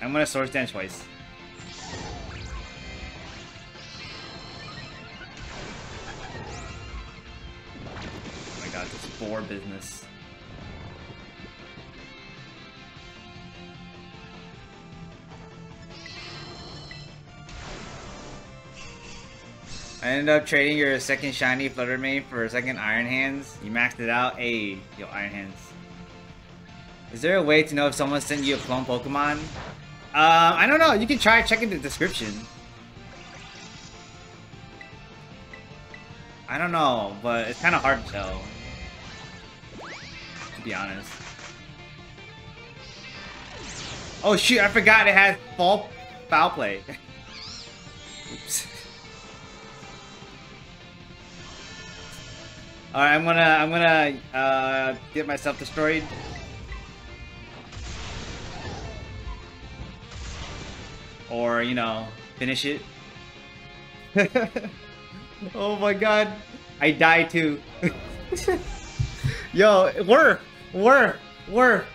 I'm gonna Sword Dance twice. Oh my god, this boar business. I ended up trading your second shiny Flutter Mane for a second Iron Hands. You maxed it out. Hey, yo, Iron Hands. Is there a way to know if someone sent you a clone Pokemon? Uh, I don't know. You can try checking the description. I don't know, but it's kind of hard to tell. To be honest. Oh shoot, I forgot it had fall foul play. Oops. Alright, I'm gonna I'm gonna uh, get myself destroyed. Or, you know, finish it. oh my god. I died too. Yo, work! Work! Work!